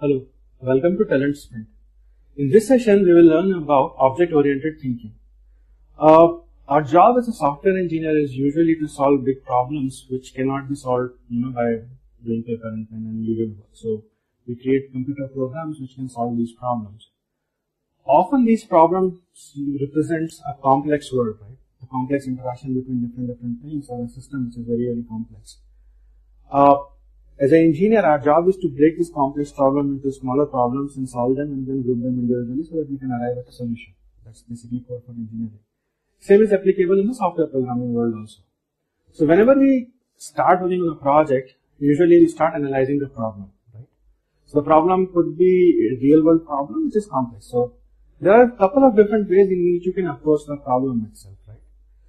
Hello, welcome to TalentSprint. In this session, we will learn about object-oriented thinking. Uh, our job as a software engineer is usually to solve big problems which cannot be solved, you know, by doing paper and pen and usual work. So we create computer programs which can solve these problems. Often these problems represents a complex world, right? A complex interaction between different different things or a system which is very very complex. Uh, as an engineer, our job is to break this complex problem into smaller problems and solve them and then group them individually so that we can arrive at a solution. That's basically core for engineering. Same is applicable in the software programming world also. So whenever we start working on a project, usually we start analyzing the problem, right? So the problem could be a real world problem which is complex. So there are a couple of different ways in which you can approach the problem itself, right?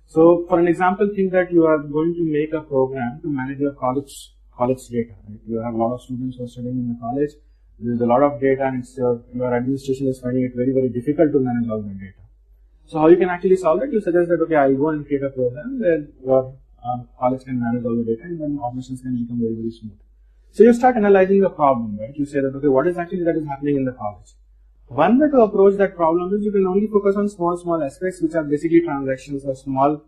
So for an example, think that you are going to make a program to manage your college college data. Right? You have a lot of students who are studying in the college. There's a lot of data and your, your administration is finding it very, very difficult to manage all the data. So how you can actually solve it? You suggest that, okay, I'll go and create a program where your uh, college can manage all the data and then operations can become very, very smooth. So you start analyzing the problem, right? You say that, okay, what is actually that is happening in the college? One way to approach that problem is you can only focus on small, small aspects which are basically transactions or small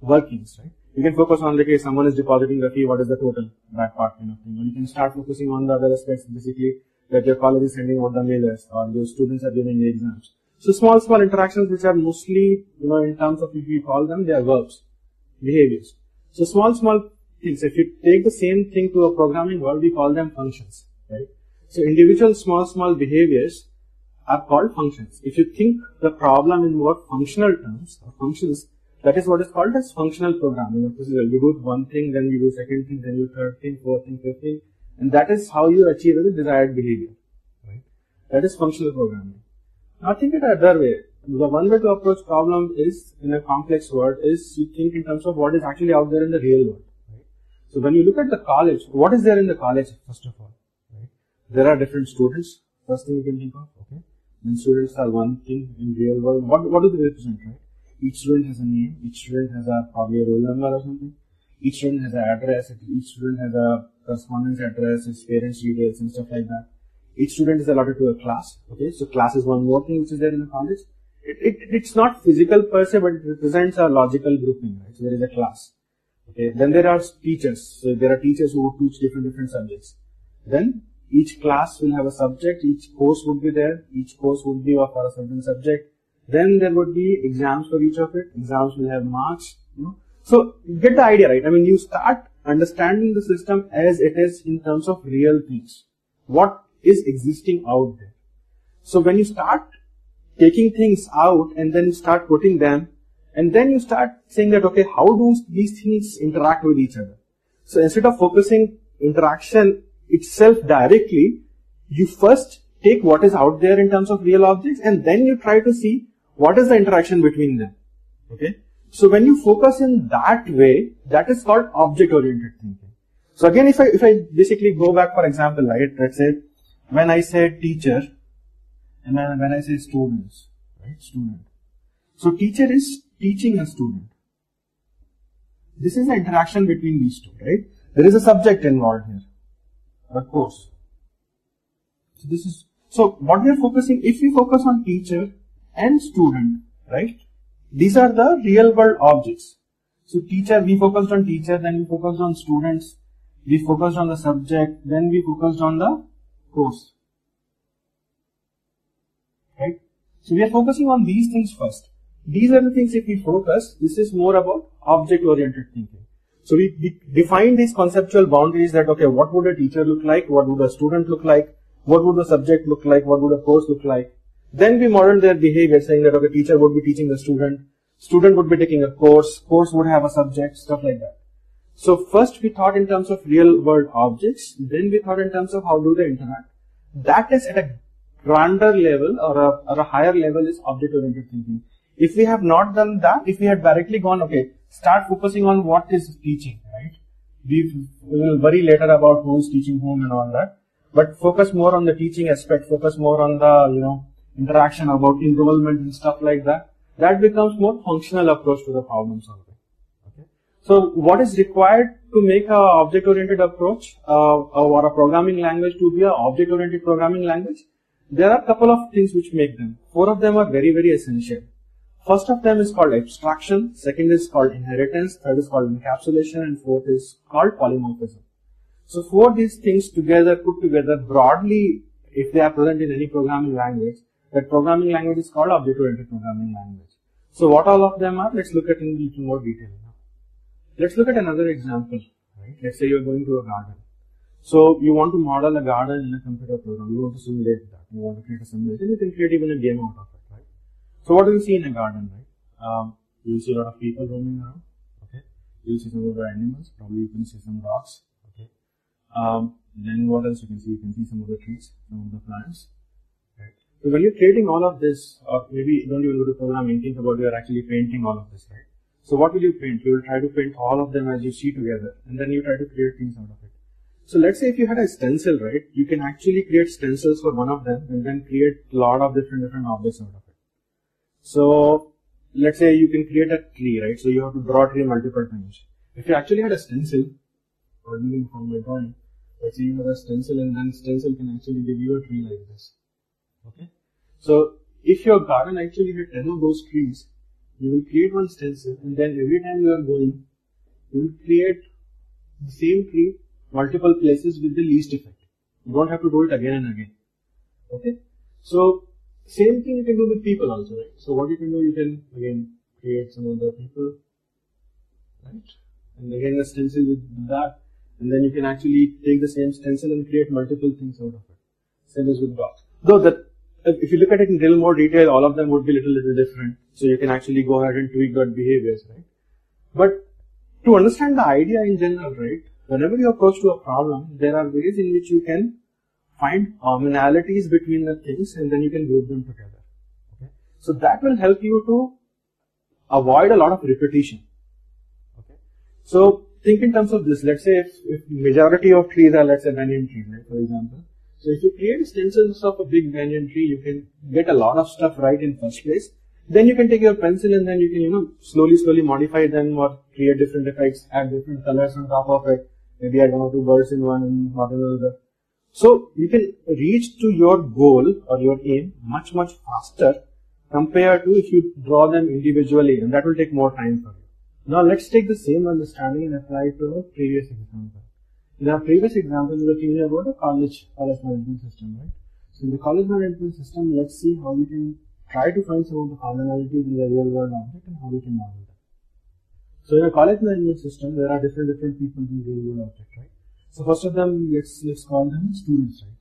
workings, right? You can focus on like if someone is depositing the fee, what is the total, that part kind of thing. You can start focusing on the other aspects, basically that your college is sending out the mailers or your students are giving the exams. So small, small interactions which are mostly, you know, in terms of if we call them, they are verbs, behaviors. So small, small things. If you take the same thing to a programming world, we call them functions, right? So individual small, small behaviors are called functions. If you think the problem in more functional terms or functions, that is what is called as functional programming. You do one thing, then you do second thing, then you third thing, fourth thing, fifth thing, and that is how you achieve the desired behavior. Right? That is functional programming. Now think it another way. The one way to approach problem is in a complex world is you think in terms of what is actually out there in the real world. Right? So when you look at the college, what is there in the college first of all? Right? There are different students. First thing you can think of. Okay. Then students are one thing in real world. What what do they represent? Right? Each student has a name. Each student has a probably a roll number or something. Each student has an address. Each student has a correspondence address, his parents' details and stuff like that. Each student is allotted to a class. Okay, so class is one more thing which is there in the college. It, it, it's not physical per se, but it represents a logical grouping. Right? So there is a class. Okay, then there are teachers. So there are teachers who teach different different subjects. Then each class will have a subject. Each course would be there. Each course would be for a certain subject. Then there would be exams for each of it. Exams will have marks. You know. So get the idea, right? I mean, you start understanding the system as it is in terms of real things. What is existing out there? So when you start taking things out and then you start putting them and then you start saying that, okay, how do these things interact with each other? So instead of focusing interaction itself directly, you first take what is out there in terms of real objects and then you try to see what is the interaction between them? Okay. So when you focus in that way, that is called object-oriented thinking. So again, if I, if I basically go back, for example, right, let's say, when I say teacher, and then when I say students, right, student. So teacher is teaching a student. This is the interaction between these two, right? There is a subject involved here, a course. So this is, so what we are focusing, if we focus on teacher, and student, right? These are the real world objects. So teacher, we focused on teacher, then we focused on students, we focused on the subject, then we focused on the course. Right? So we are focusing on these things first. These are the things if we focus, this is more about object oriented thinking. So we, define these conceptual boundaries that, okay, what would a teacher look like? What would a student look like? What would the subject look like? What would a course look like? Then we model their behavior saying that, okay, teacher would be teaching the student, student would be taking a course, course would have a subject, stuff like that. So first we thought in terms of real world objects, then we thought in terms of how do they interact. That is at a grander level or a, or a higher level is object oriented thinking. If we have not done that, if we had directly gone, okay, start focusing on what is teaching, right? We will worry later about who is teaching whom and all that. But focus more on the teaching aspect, focus more on the, you know, interaction, about enrollment and stuff like that, that becomes more functional approach to the problem solving. Okay. So what is required to make a object-oriented approach uh, or a programming language to be a object-oriented programming language? There are a couple of things which make them. Four of them are very, very essential. First of them is called abstraction, second is called inheritance, third is called encapsulation, and fourth is called polymorphism. So four these things together, put together broadly, if they are present in any programming language, that programming language is called object-oriented programming language. So what all of them are, let's look at in little more detail now. Let's look at another example, right? Let's say you're going to a garden. So you want to model a garden in a computer program. You want to simulate that. You want to create a simulation. You can create even a game out of it, right? So what do you see in a garden, right? Um, you see a lot of people roaming around. Okay. You see some other animals. Probably you can see some dogs. Okay. Um, then what else you can see? You can see some of the trees, some of the plants. So when you're creating all of this, or maybe don't even go to programming, think about you're actually painting all of this, right? So what will you paint? You will try to paint all of them as you see together, and then you try to create things out of it. So let's say if you had a stencil, right? You can actually create stencils for one of them, and then create a lot of different different objects out of it. So let's say you can create a tree, right? So you have to draw a tree multiple times. If you actually had a stencil, or even from my drawing, let's say you have a stencil and then stencil can actually give you a tree like this. Okay? So if your garden actually had 10 of those trees, you will create one stencil and then every time you are going, you will create the same tree multiple places with the least effect. You don't have to do it again and again. Okay? So same thing you can do with people also, right? So what you can do, you can again create some other people, right? And again a stencil with that, and then you can actually take the same stencil and create multiple things out of it. Same as with dogs. Though that, if you look at it in little more detail, all of them would be little little different. So you can actually go ahead and tweak that behaviors, right? But to understand the idea in general, right? Whenever you approach to a problem, there are ways in which you can find commonalities between the things and then you can group them together. Okay. So that will help you to avoid a lot of repetition. Okay. So think in terms of this. Let's say if, if majority of trees are let's say banyan trees, right, for example. So if you create stencils of a big banyan tree, you can get a lot of stuff right in first place. Then you can take your pencil and then you can, you know, slowly, slowly modify them or create different effects, add different colors on top of it. Maybe add one or two birds in one and not another. So you can reach to your goal or your aim much, much faster compared to if you draw them individually and that will take more time for you. Now let's take the same understanding and apply it to a previous example. In our previous example, we were thinking about a college, college management system, right? So in the college management system, let's see how we can try to find some of the commonalities in the real world object and how we can model them. So in a college management system, there are different different people in the real world object, right? So first of them, let's let's call them students, right?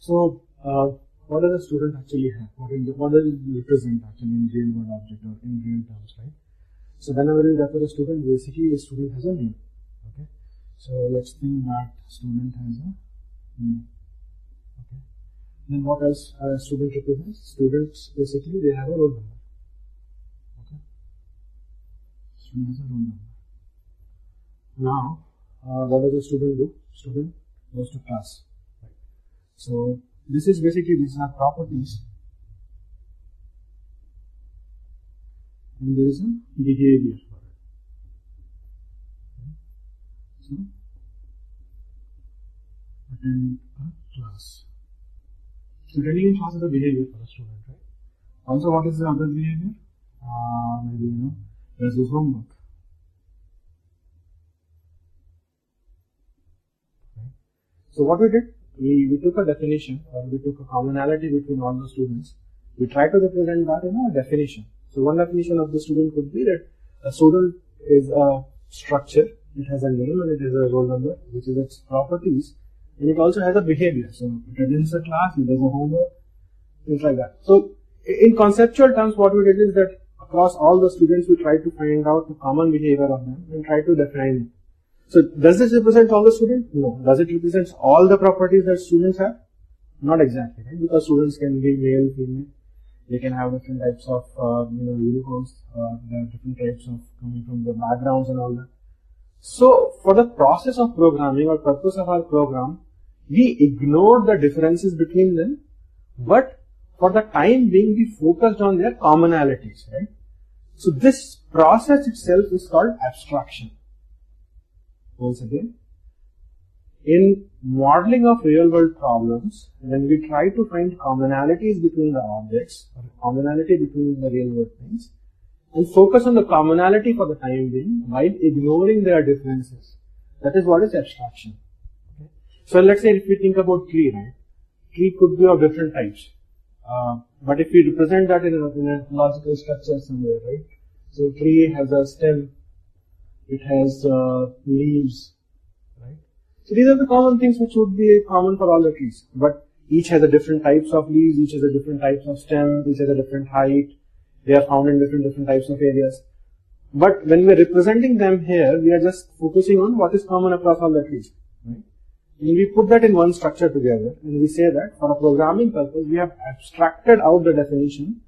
So uh, what does a student actually have? What, the, what does it represent actually in real world object or in real terms, right? So whenever we refer a student, basically a student has a name. Okay. So let's think that student has a name. Okay. Then what else a student represents? Students basically they have a roll number. Okay. Student has a roll number. Now, uh, what does a student do? Student goes to class. Right. So this is basically these are properties and there is a behavior for it. So attend a class. So attending a class is a behavior for a student, right? Also, what is the other behavior? Uh, maybe you know, there's his homework. So what we did, we, we took a definition or we took a commonality between all the students. We tried to represent that in a definition. So one definition of the student could be that a student is a structure, it has a name and it has a roll number, which is its properties, and it also has a behavior. So it attends a class, it does a homework, things like that. So in conceptual terms, what we did is that across all the students, we tried to find out the common behavior of them and try to define it. So does this represent all the students? No. Does it represent all the properties that students have? Not exactly, right? Because students can be male, female. They can have different types of, uh, you know, uniforms. Uh, different types of coming from the backgrounds and all that. So for the process of programming or purpose of our program, we ignored the differences between them, but for the time being, we focused on their commonalities, right? So this process itself is called abstraction. Once again, in modeling of real world problems, when we try to find commonalities between the objects or commonality between the real world things, and focus on the commonality for the time being while ignoring their differences. That is what is abstraction. Okay. So let's say if we think about tree, right? Tree could be of different types. Uh, but if we represent that in a, in a logical structure somewhere, right? So tree has a stem, it has uh, leaves? So these are the common things which would be common for all the trees. But each has a different types of leaves, each has a different types of stem, each has a different height. They are found in different different types of areas. But when we are representing them here, we are just focusing on what is common across all the trees. Right? And we put that in one structure together and we say that for a programming purpose, we have abstracted out the definition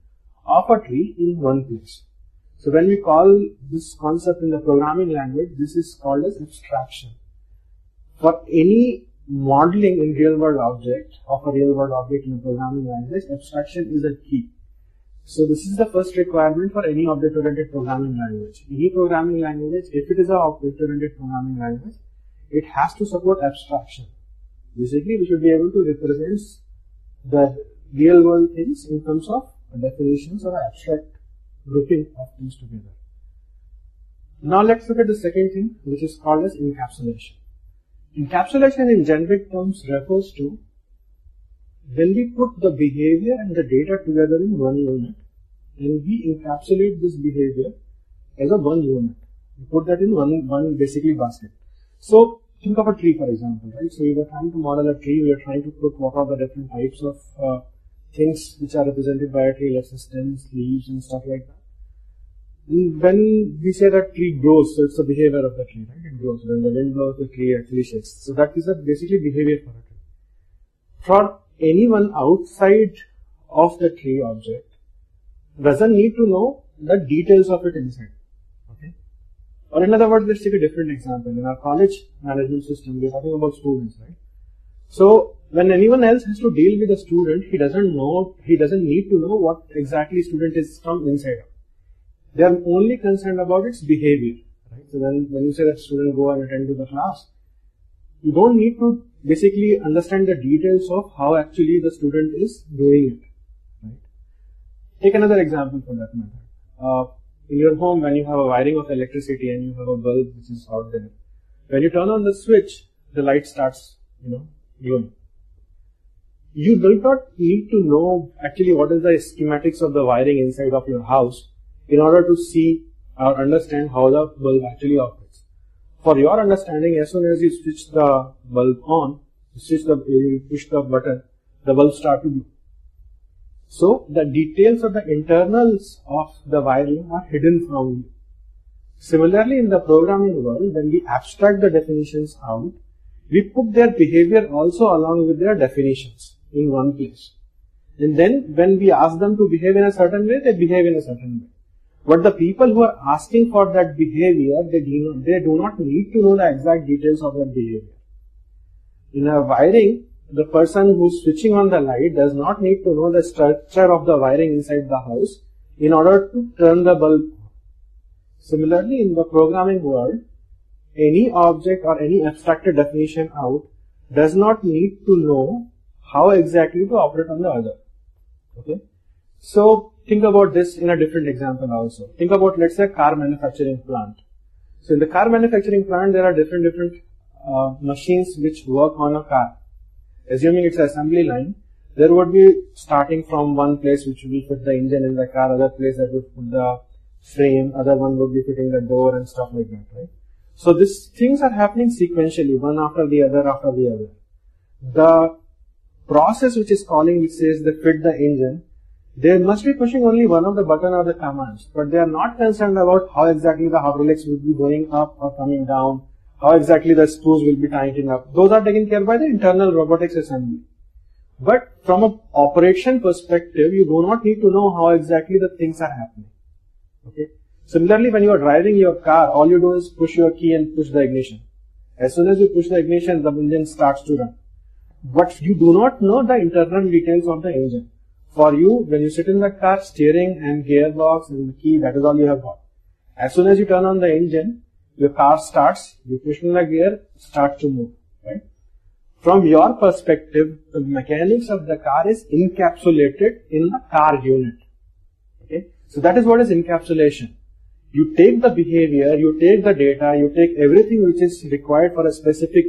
of a tree in one place. So when we call this concept in the programming language, this is called as abstraction. For any modeling in real world object of a real world object in a programming language, abstraction is a key. So this is the first requirement for any object-oriented programming language. Any programming language, if it is an object-oriented programming language, it has to support abstraction. Basically, we should be able to represent the real world things in terms of definitions or abstract grouping of things together. Now let's look at the second thing, which is called as encapsulation. Encapsulation in generic terms refers to when we put the behavior and the data together in one unit and we encapsulate this behavior as a one unit. We put that in one, one basically basket. So think of a tree for example, right? So we were trying to model a tree, we were trying to put what are the different types of uh, things which are represented by a tree, let's stems, leaves and stuff like that. When we say that tree grows, so it's the behavior of the tree, right? It grows. When the wind blows, the tree actually shakes. So that is a basically behavior for a tree. For anyone outside of the tree object doesn't need to know the details of it inside. Okay? Or in other words, let's take a different example. In our college management system, we're talking about students, right? So when anyone else has to deal with a student, he doesn't know, he doesn't need to know what exactly student is from inside They are only concerned about its behavior. Right? So when, when you say that student go and attend to the class, you don't need to basically understand the details of how actually the student is doing it. Right? Take another example for that matter. Uh, in your home, when you have a wiring of electricity and you have a bulb which is out there, when you turn on the switch, the light starts, you know, glowing. You do not need to know actually what is the schematics of the wiring inside of your house in order to see or understand how the bulb actually operates. For your understanding, as soon as you switch the bulb on, you switch the, you push the button, the bulb start to glow. So the details of the internals of the wiring are hidden from you. Similarly, in the programming world, when we abstract the definitions out, we put their behavior also along with their definitions in one place. And then when we ask them to behave in a certain way, they behave in a certain way. But the people who are asking for that behavior, they do not, they do not need to know the exact details of that behavior. In a wiring, the person who's switching on the light does not need to know the structure of the wiring inside the house in order to turn the bulb. Similarly, in the programming world, any object or any abstracted definition out does not need to know how exactly to operate on the other. Okay? So, think about this in a different example also. Think about, let's say, a car manufacturing plant. So in the car manufacturing plant, there are different, different uh, machines which work on a car. Assuming it's an assembly line, there would be starting from one place which will fit the engine in the car, other place that would put the frame, other one would be fitting the door and stuff like that, right? So these things are happening sequentially, one after the other after the other. The process which is calling, which says the fit the engine, they must be pushing only one of the button or the commands, but they are not concerned about how exactly the hydraulics will be going up or coming down, how exactly the screws will be tightening up. Those are taken care by the internal robotics assembly. But from an operation perspective, you do not need to know how exactly the things are happening. Okay. Similarly, when you are driving your car, all you do is push your key and push the ignition. As soon as you push the ignition, the engine starts to run. But you do not know the internal details of the engine. For you, when you sit in the car, steering and gearbox and the key, that is all you have got. As soon as you turn on the engine, your car starts, you push in the gear, starts to move, right? From your perspective, the mechanics of the car is encapsulated in the car unit. Okay? So that is what is encapsulation. You take the behavior, you take the data, you take everything which is required for a specific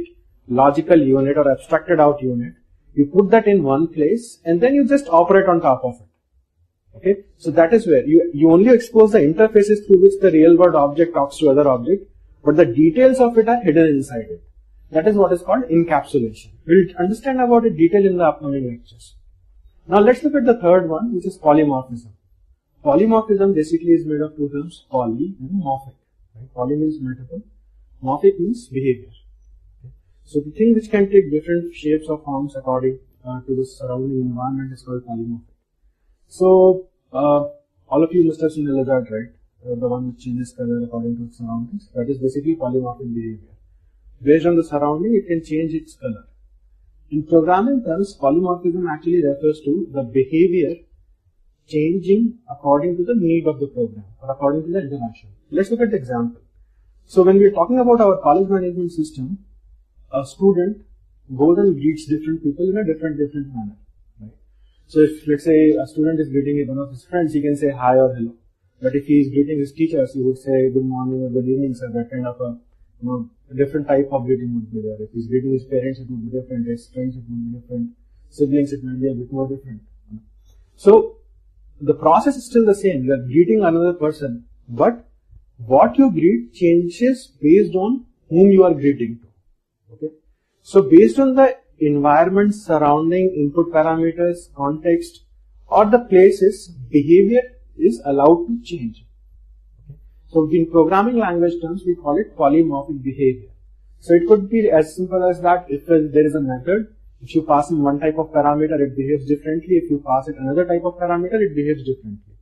logical unit or abstracted out unit, you put that in one place and then you just operate on top of it. Okay, so that is where you, you only expose the interfaces through which the real world object talks to other object, but the details of it are hidden inside it. That is what is called encapsulation. We'll understand about it detail in the upcoming lectures. Now let's look at the third one, which is polymorphism. Polymorphism basically is made of two terms, poly and morphic. Right? Poly means multiple, morphic means behavior. So the thing which can take different shapes or forms according uh, to the surrounding environment is called polymorphic. So uh, all of you must have seen a lizard, right? Uh, the one which changes color according to its surroundings. That is basically polymorphic behavior. Based on the surrounding, it can change its color. In programming terms, polymorphism actually refers to the behavior changing according to the need of the program or according to the interaction. Let's look at the example. So when we're talking about our college management system, a student goes and greets different people in a different, different manner. Right? So if let's say a student is greeting one of his friends, he can say hi or hello. But if he is greeting his teachers, he would say good morning or good evening, sir. That kind of a you know different type of greeting would be there. If he's greeting his parents, it would be different. His friends, it would be different. Siblings, it might be a bit more different. So the process is still the same. You are greeting another person, but what you greet changes based on whom you are greeting. Okay. So based on the environment surrounding input parameters, context, or the places, behavior is allowed to change. Okay. So in programming language terms, we call it polymorphic behavior. So it could be as simple as that if there is a method if you pass in one type of parameter, it behaves differently. If you pass it another type of parameter, it behaves differently.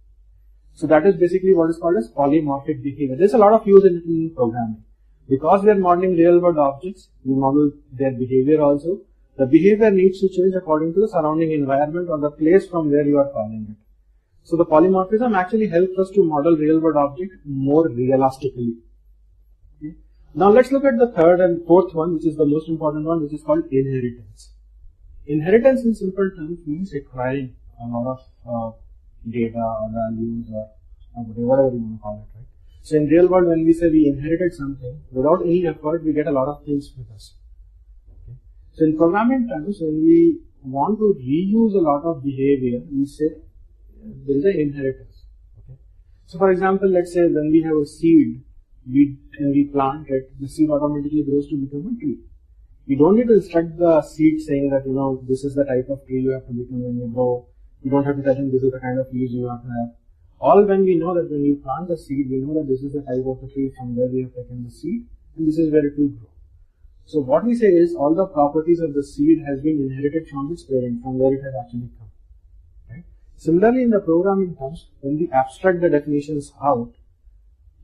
So that is basically what is called as polymorphic behavior. There's a lot of use in, in programming. Because we are modeling real world objects, we model their behavior also. The behavior needs to change according to the surrounding environment or the place from where you are calling it. So the polymorphism actually helps us to model real world object more realistically. Okay. Now let's look at the third and fourth one, which is the most important one, which is called inheritance. Inheritance in simple terms means acquiring a lot of uh, data or values or, or whatever you want to call it, right? So in real world, when we say we inherited something, without any effort, we get a lot of things with us. Okay? So in programming terms, when we want to reuse a lot of behavior, we say there is an inheritance. Okay? So for example, let's say when we have a seed, we and we plant it, the seed automatically grows to become a tree. You don't need to instruct the seed saying that, you know, this is the type of tree you have to become when you grow. You don't have to tell him this is the kind of leaves you have to have. All when we know that when we plant the seed, we know that this is the type of the tree from where we have taken the seed and this is where it will grow. So what we say is all the properties of the seed has been inherited from its parent, from where it has actually come. Similarly, in the programming terms, when we abstract the definitions out,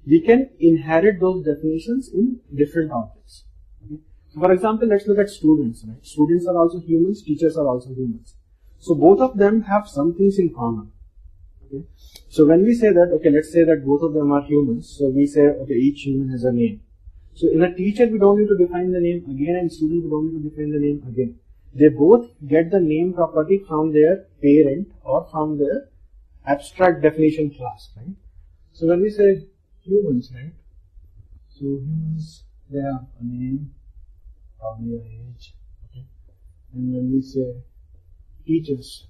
we can inherit those definitions in different objects. For example, let's look at students, right? Students are also humans, teachers are also humans. So both of them have some things in common. Okay? So when we say that, okay, let's say that both of them are humans, so we say, okay, each human has a name. So in a teacher, we don't need to define the name again, and student, we don't need to define the name again. They both get the name property from their parent or from their abstract definition class, right? So when we say humans, right? So humans, they have a name, probably your age. Okay. And when we say teachers,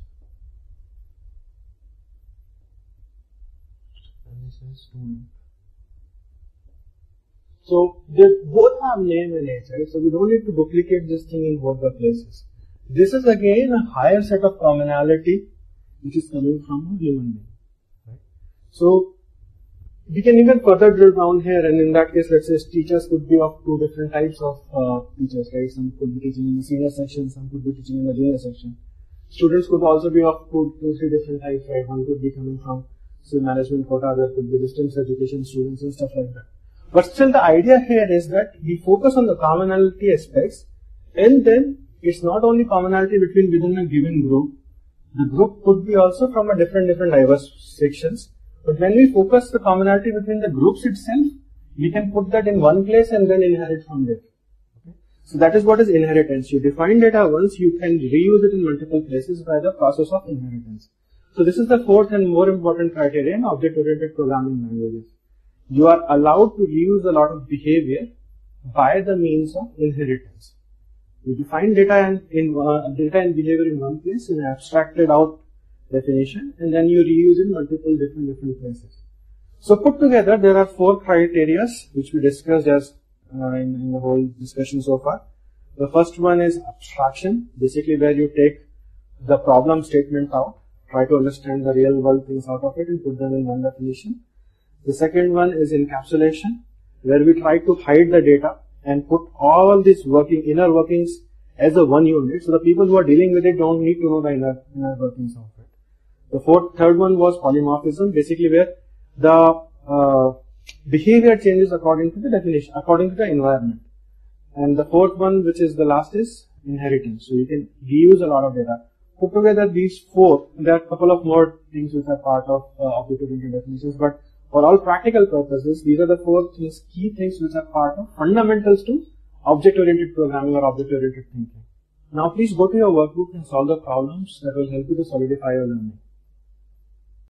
So they both have name and age, right? So we don't need to duplicate this thing in both the places. This is again a higher set of commonality which is coming from a human being. Right? So we can even further drill down here, and in that case, let's say teachers could be of two different types of uh, teachers, right? Some could be teaching in the senior section, some could be teaching in the junior section. Students could also be of two, two, three different types, right? One could be coming from say management quota, there could be distance education students and stuff like that. But still, the idea here is that we focus on the commonality aspects, and then it's not only commonality between within a given group, The group could be also from a different, different diverse sections. But when we focus the commonality between the groups itself, we can put that in one place and then inherit from there. So that is what is inheritance. You define data once, you can reuse it in multiple places by the process of inheritance. So this is the fourth and more important criteria in object-oriented programming languages. You are allowed to reuse a lot of behavior by the means of inheritance. You define data and in uh, data and behavior in one place in an abstracted out definition, and then you reuse in multiple different different places. So put together, there are four criteria which we discussed as uh, in, in, the whole discussion so far. The first one is abstraction, basically where you take the problem statement out, try to understand the real world things out of it and put them in one definition. The second one is encapsulation, where we try to hide the data and put all these working inner workings as a one unit. So the people who are dealing with it don't need to know the inner, inner workings of it. The fourth, third one was polymorphism, basically where the uh, behavior changes according to the definition, according to the environment. And the fourth one, which is the last, is inheritance. So you can reuse a lot of data. Put together these four, there are a couple of more things which are part of uh, object-oriented definitions, but for all practical purposes, these are the four things, key things which are part of fundamentals to object-oriented programming or object-oriented thinking. Now please go to your workbook and solve the problems that will help you to solidify your learning.